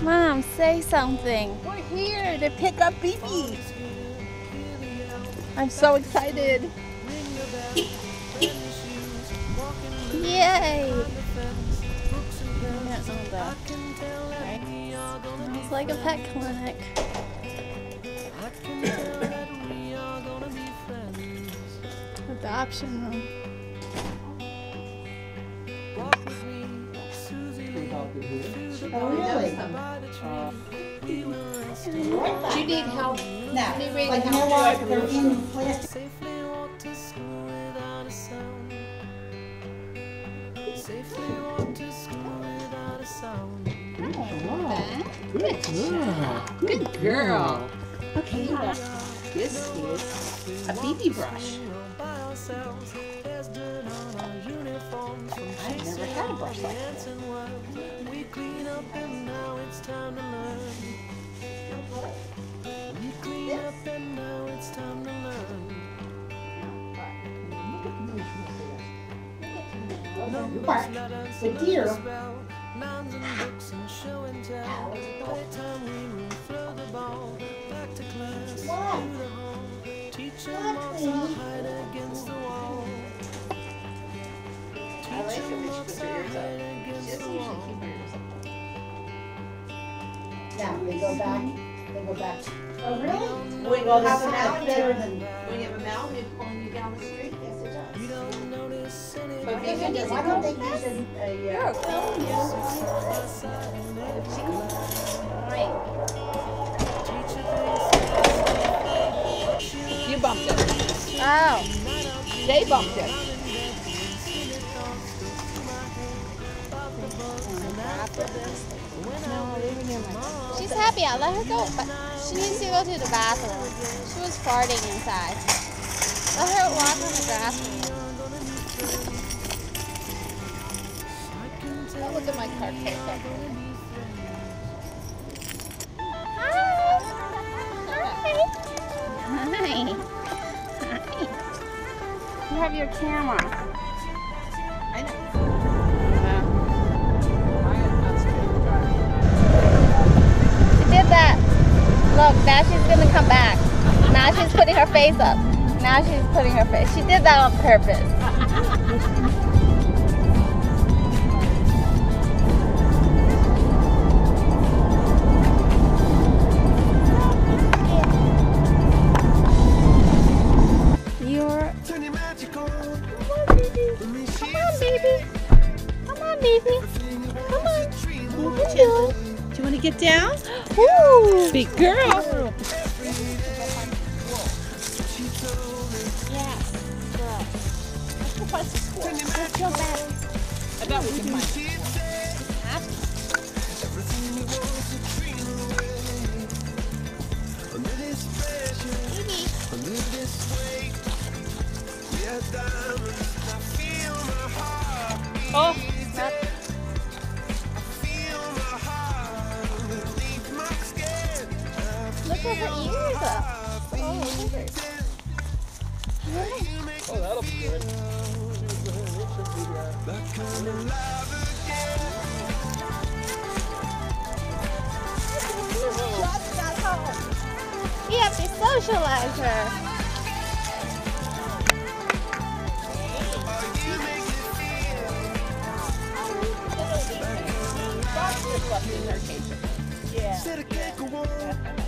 Mom, say something. We're here to pick up Bebe. I'm so excited. Yay! It's like a pet clinic. Adoption room. Oh, really? Do you need help? No, Any way to like, you help know what, they're in plastic. Safely walk to school without a sound. Safely walk to school without a sound. Oh, Good girl. Okay, this is a Bebe brush. I've never had a brush like this. We clean up and now it's time to learn. We clean up and now it's time to learn. Bark. The deer. Nouns and books and show and tell. Playtime we move throw the ball back to class. What? the hall. Teacher What, marks Queenie? hide against Now, they go back, they go back. Oh, really? Wait, Well, have that's a not mallet? better than. When you have a mallet, it's pulling you down the street? Yes, it does. We don't notice any But maybe it doesn't Why don't they go use fast. a, a, You're uh, a phone, You bumped it. Oh, They bumped it. she's happy. I let her go, but she needs to go to the bathroom. She was farting inside. Let her walk on the grass. Oh, look at my card. Hi. Hi. You have your camera. Look, now she's gonna come back. Now she's putting her face up. Now she's putting her face. She did that on purpose. get down? Woo! Big girl. Yes. Girl. Let's go find some squirrels. Let's go back. I bet we can find Oh, not Look at her ears. Oh, look at her. Oh, that'll be good. You have to socialize her. Said I can't go on,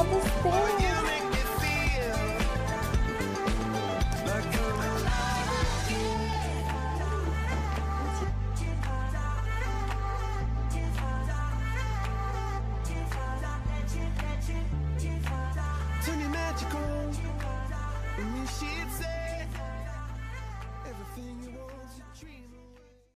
Ah, what